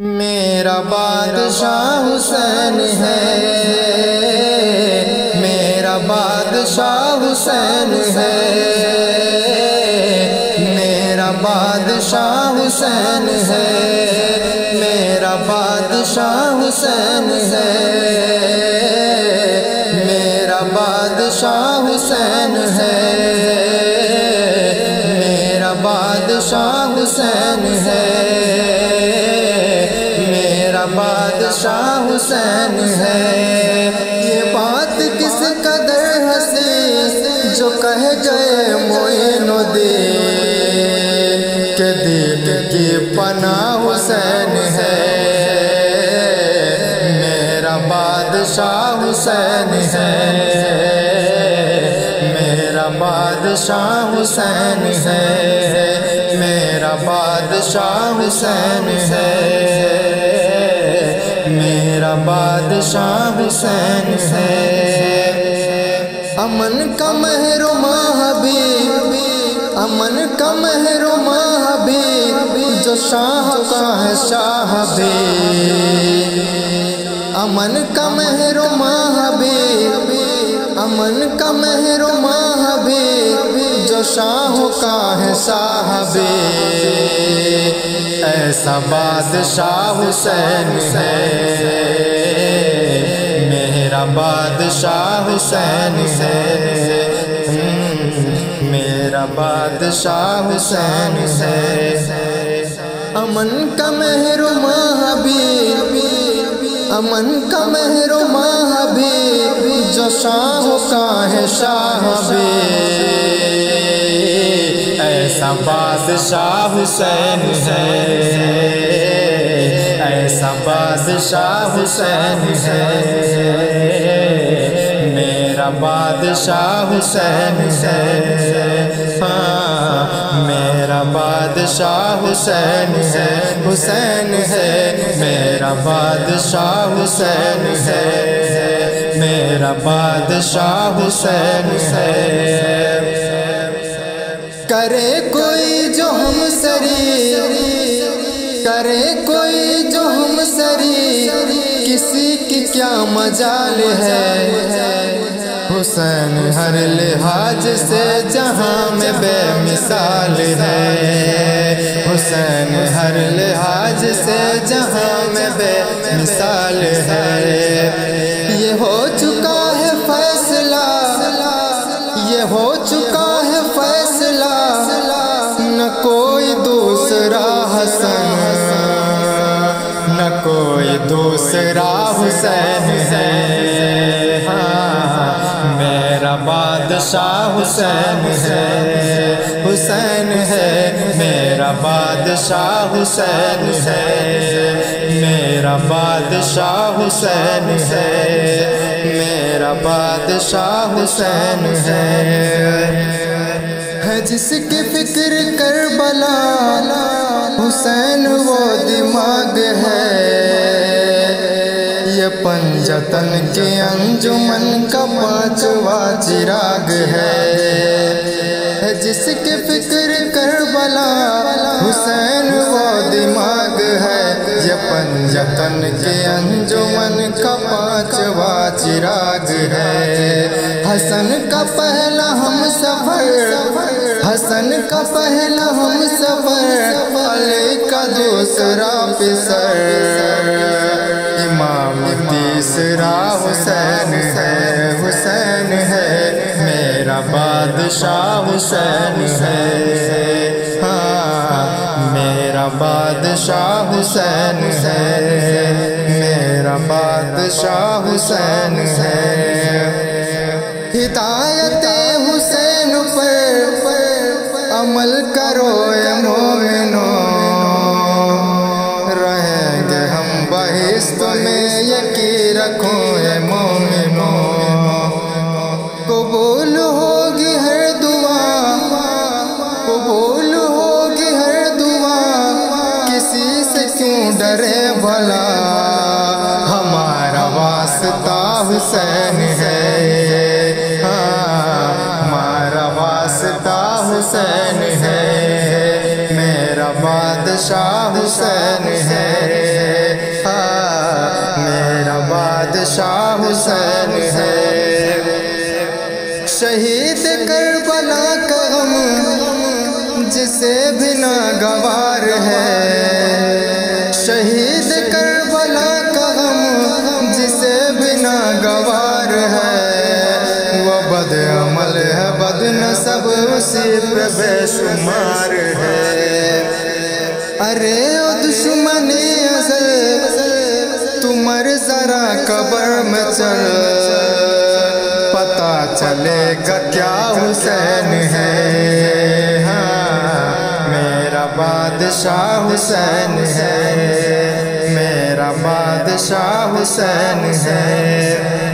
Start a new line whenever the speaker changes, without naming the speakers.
میرا بادشاہ حسین ہے۔ میرا بادشاہ حسین ہے۔ میرا بادشاہ حسین ہے۔ میرا بادشاہ حسین ہے۔ میرا بادشاہ حسین ہے۔ میرا بادشاہ حسین ہے۔ بادشاہ حسین ہے۔ یہ بات کس قدر ہنسی جو کہہ گئے موین الدین کہ دین کی پناہ حسین ہے۔ میرا بادشاہ حسین ہے۔ میرا بادشاہ حسین ہے۔ میرا بادشاہ حسین ہے۔ میرا بادشاہ حسین ہے؟ امن کا محروما حبیب، امن کا محروما حبیب، جو شاہ کا ہے شاہ حبیب۔ امن کا محروما حبیب، امن کا محروما حبیب، جو شاہ کا ہے صاحب ایسا بادشاہ حسین ہے۔ میرا بادشاہ حسین ہے۔ میرا بادشاہ حسین ہے۔ امن کا محروما حبیب، امن کا محروما حبیب، جو شاہ کا ہے شاہ ایسا بادشاہ حسین ہے۔ ایسا بادشاہ حسین ہے۔ میرا بادشاہ حسین ہے۔ ہاں میرا بادشاہ حسین ہے۔ حسین ہے۔ میرا بادشاہ حسین ہے۔ میرا بادشاہ حسین ہے۔ کرے کوئی جو ہم سری کرے کوئی جو ہم سری کسی کی کیا مجال ہے؟ حسین ہر لحاظ سے جہاں میں بے مثال ہے۔ حسین ہر لحاظ سے جہاں میں بے مثال ہے۔ حسن، نہ کوئی دوسرا حسین ہے۔ ہاں میرا بادشاہ حسین ہے۔ حسین ہے، میرا بادشاہ حسین ہے۔ میرا بادشاہ حسین ہے۔ میرا بادشاہ حسین ہے۔ جس کی فکر کربلا، حسین وہ دماغ ہے۔ یہ پنجتن کے انجمن کا پانچواں چراغ ہے۔ جس کی فکر کربلا، حسین وہ دماغ ہے۔ یہ پنجتن کے انجمن حسن کا پہلا ہم سفر، حسن کا پہلا ہم سفر، علی کا دوسرا پسر۔ امام تیسرا حسین ہے حسین ہے، میرا بادشاہ حسین ہے۔ ہاں میرا بادشاہ حسین ہے، میرا بادشاہ حسین ہے۔ ہدایت حسین پر عمل کرو اے مومنو رہیں گے ہم بہشت میں یقین رکھو اے مومنو قبول ہوگی ہر دعا، قبول ہوگی ہر دعا، کسی سے کیوں ڈرے بھلا؟ ہمارا واسطہ حسین حسین ہے۔ میرا بادشاہ حسین ہے۔ ہاں، میرا بادشاہ حسین ہے نصیب بے شمار ہے۔ ارے او دشمن ازل تمہر ذرا قبر میں چل۔ پتا چلے گا کیا حسین ہے۔ ہاں میرا بادشاہ حسین ہے۔ میرا بادشاہ حسین ہے۔